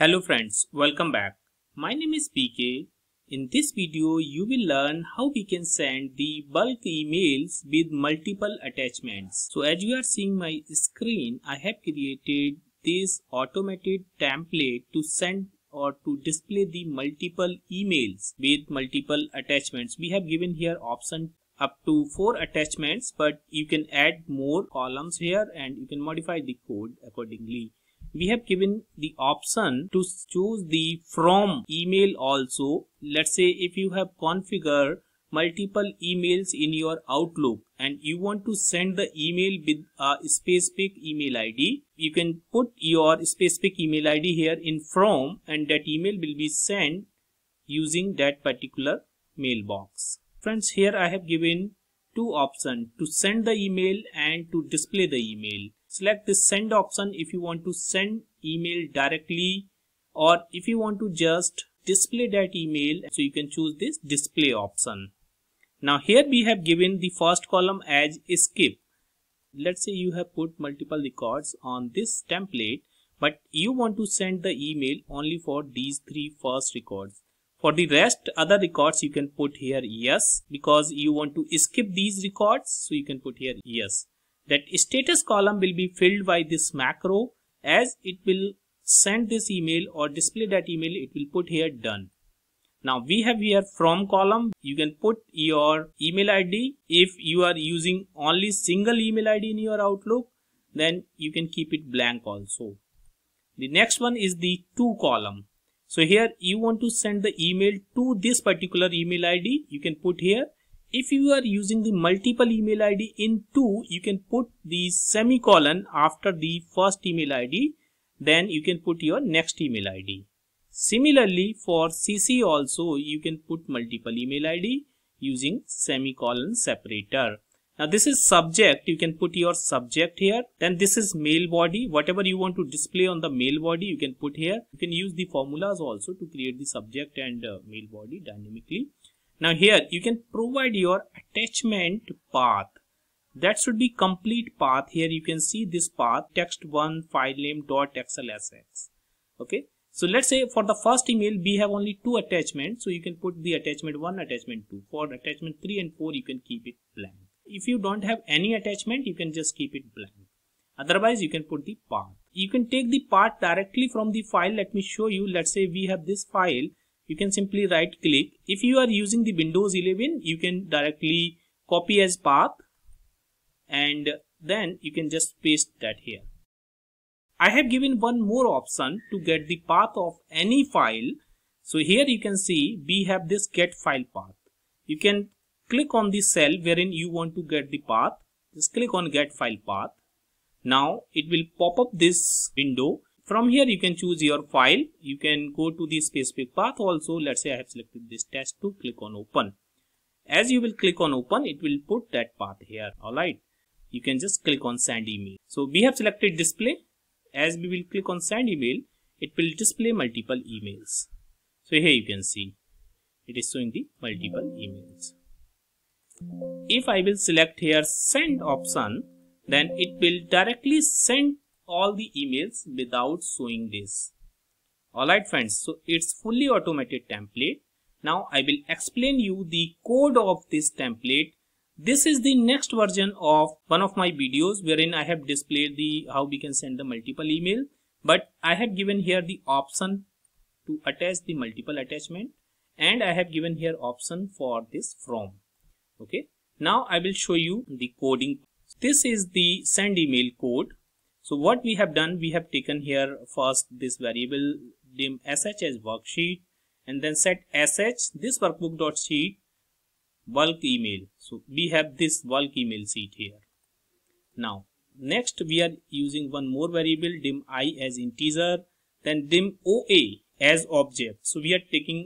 Hello friends, welcome back. My name is PK. In this video, you will learn how we can send the bulk emails with multiple attachments. So as you are seeing my screen, I have created this automated template to send or to display the multiple emails with multiple attachments. We have given here option up to four attachments but you can add more columns here and you can modify the code accordingly we have given the option to choose the from email also. Let's say if you have configured multiple emails in your outlook and you want to send the email with a specific email id you can put your specific email id here in from and that email will be sent using that particular mailbox. Friends here i have given two options to send the email and to display the email select the send option if you want to send email directly or if you want to just display that email. So you can choose this display option. Now here we have given the first column as skip let's say you have put multiple records on this template but you want to send the email only for these three first records. For the rest other records you can put here yes because you want to skip these records so you can put here yes that status column will be filled by this macro as it will send this email or display that email it will put here done. Now we have here from column you can put your email id if you are using only single email id in your outlook then you can keep it blank also. The next one is the to column. So here you want to send the email to this particular email id you can put here if you are using the multiple email id in two you can put the semicolon after the first email id then you can put your next email id similarly for cc also you can put multiple email id using semicolon separator. Now this is subject. You can put your subject here. Then this is mail body. Whatever you want to display on the mail body you can put here. You can use the formulas also to create the subject and uh, mail body dynamically now here you can provide your attachment path. That should be complete path. Here you can see this path text1 file name dot xlsx. Okay. So let's say for the first email we have only two attachments. So you can put the attachment 1, attachment 2. For attachment 3 and 4 you can keep it blank. If you don't have any attachment you can just keep it blank. Otherwise you can put the path. You can take the path directly from the file. Let me show you. Let's say we have this file you can simply right click. If you are using the windows 11 you can directly copy as path and then you can just paste that here. I have given one more option to get the path of any file. So here you can see we have this get file path. You can click on the cell wherein you want to get the path. Just click on get file path. Now it will pop up this window from here you can choose your file. You can go to the specific path also. Let's say I have selected this test to click on open. As you will click on open, it will put that path here. Alright. You can just click on send email. So we have selected display. As we will click on send email, it will display multiple emails. So here you can see it is showing the multiple emails. If I will select here send option, then it will directly send all the emails without showing this. Alright friends, so it's fully automated template. Now I will explain you the code of this template. This is the next version of one of my videos wherein I have displayed the how we can send the multiple email. But I have given here the option to attach the multiple attachment and I have given here option for this from. Okay. Now I will show you the coding. This is the send email code so what we have done, we have taken here first this variable dim sh as worksheet and then set sh this workbook.sheet bulk email. So we have this bulk email sheet here. Now next we are using one more variable dim i as integer then dim oa as object. So we are taking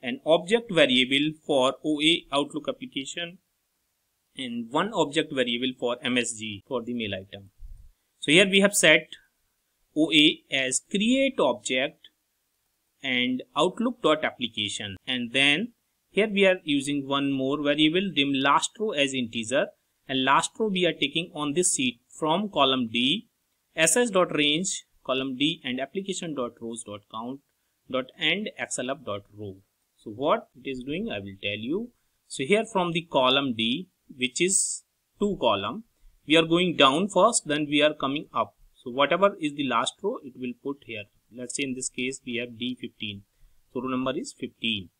an object variable for OA Outlook application and one object variable for MSG for the mail item. So here we have set OA as create object and outlook.application and then here we are using one more variable dim last row as integer and last row we are taking on this sheet from column D ss.range column D and application dot end xlUp dot row. So what it is doing I will tell you. So here from the column D which is two column we are going down first then we are coming up. So whatever is the last row it will put here. Let's say in this case we have D15. So row number is 15.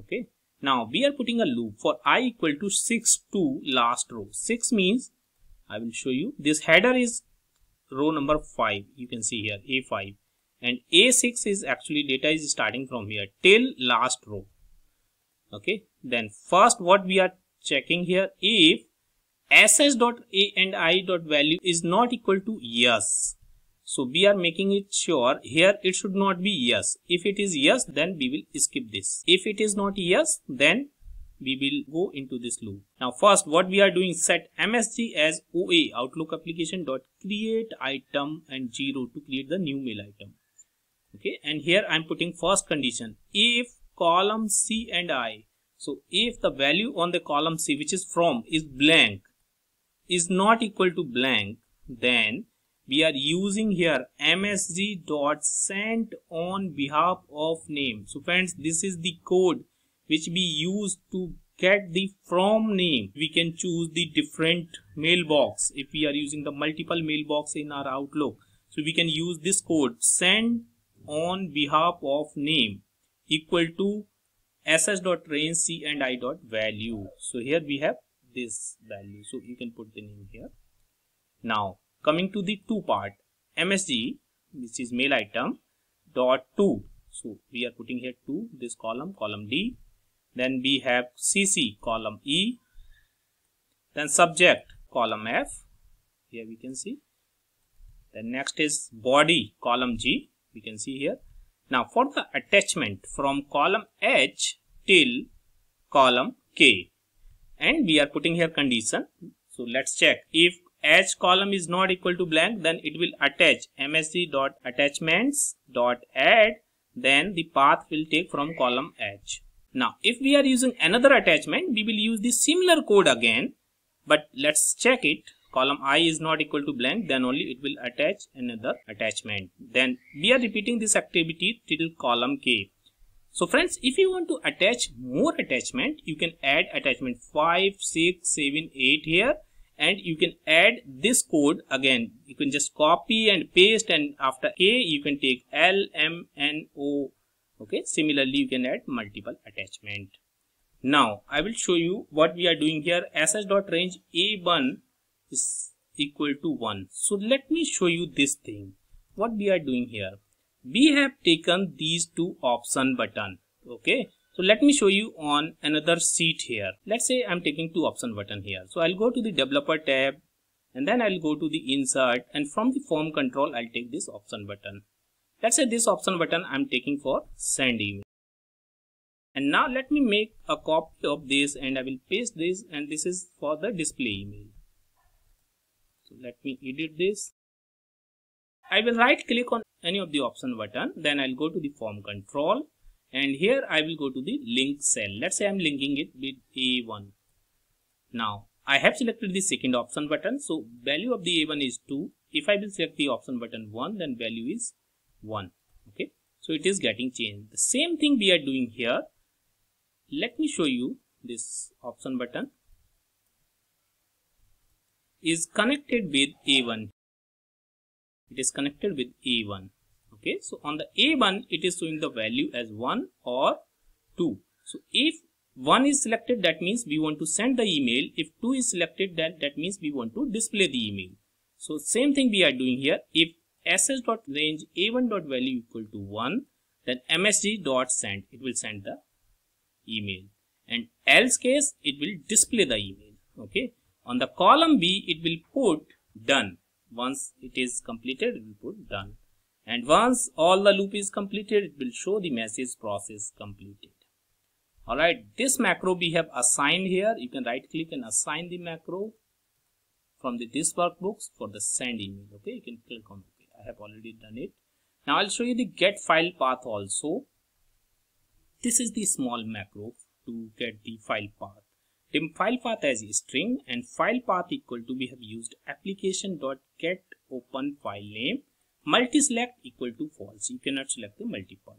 Okay. Now we are putting a loop for i equal to 6 to last row. 6 means I will show you this header is row number 5 you can see here A5 and A6 is actually data is starting from here till last row okay then first what we are checking here if ss dot a and i dot value is not equal to yes so we are making it sure here it should not be yes if it is yes then we will skip this if it is not yes then we will go into this loop. Now first what we are doing set MSG as OA Outlook application dot create item and 0 to create the new mail item. Okay and here I am putting first condition if column C and I. So if the value on the column C which is from is blank is not equal to blank then we are using here msg dot send on behalf of name. So friends this is the code which we use to get the from name. We can choose the different mailbox. If we are using the multiple mailbox in our outlook so we can use this code send on behalf of name equal to ss.range c and i dot value. So here we have this value so you can put the name here now coming to the two part msg this is mail item dot 2 so we are putting here 2 this column column d then we have CC column E. Then subject column F. Here we can see. Then next is body column G. We can see here. Now for the attachment from column H till column K. And we are putting here condition. So let's check. If H column is not equal to blank, then it will attach msg dot attachments dot add. Then the path will take from column H. Now, if we are using another attachment, we will use the similar code again. But let's check it. Column i is not equal to blank, then only it will attach another attachment. Then we are repeating this activity till column k. So friends, if you want to attach more attachment, you can add attachment 5, 6, 7, 8 here. And you can add this code again. You can just copy and paste and after K you can take L, M, N, O, okay? Similarly you can add multiple attachment. Now i will show you what we are doing here. Ss dot range a1 is equal to 1 so let me show you this thing. What we are doing here we have taken these two option button okay so let me show you on another sheet here let's say i'm taking two option button here so i'll go to the developer tab and then i'll go to the insert and from the form control i'll take this option button Let's say this option button I'm taking for send email. And now let me make a copy of this and I will paste this and this is for the display email. So let me edit this. I will right click on any of the option button then I'll go to the form control and here I will go to the link cell. Let's say I'm linking it with A1. Now I have selected the second option button so value of the A1 is 2. If I will select the option button 1 then value is 1 okay so it is getting changed the same thing we are doing here let me show you this option button is connected with a1 it is connected with a1 okay so on the a1 it is showing the value as 1 or 2 so if 1 is selected that means we want to send the email. If 2 is selected that that means we want to display the email. So same thing we are doing here. If ss dot range a1 dot value equal to 1 then msg dot send. It will send the email. And else case it will display the email. Okay on the column b it will put done. Once it is completed it will put done and once all the loop is completed it will show the message process completed all right this macro we have assigned here you can right click and assign the macro from the this workbooks for the send email okay you can click on okay. I have already done it. Now I'll show you the get file path also. This is the small macro to get the file path. The file path as a string and file path equal to we have used application dot get open file name multi-select equal to false. You cannot select the multiple.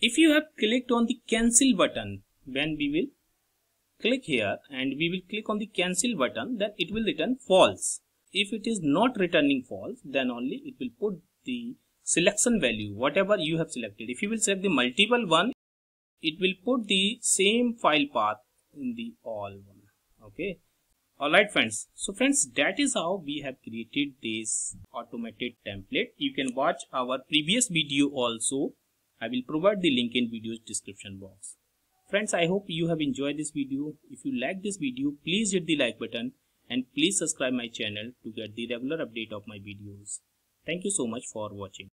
If you have clicked on the cancel button, when we will click here and we will click on the cancel button, then it will return false. If it is not returning false, then only it will put the selection value, whatever you have selected. If you will select the multiple one, it will put the same file path in the all one. Okay alright friends. So friends that is how we have created this automated template. You can watch our previous video also. I will provide the link in video's description box. Friends i hope you have enjoyed this video. If you like this video please hit the like button and please subscribe my channel to get the regular update of my videos. Thank you so much for watching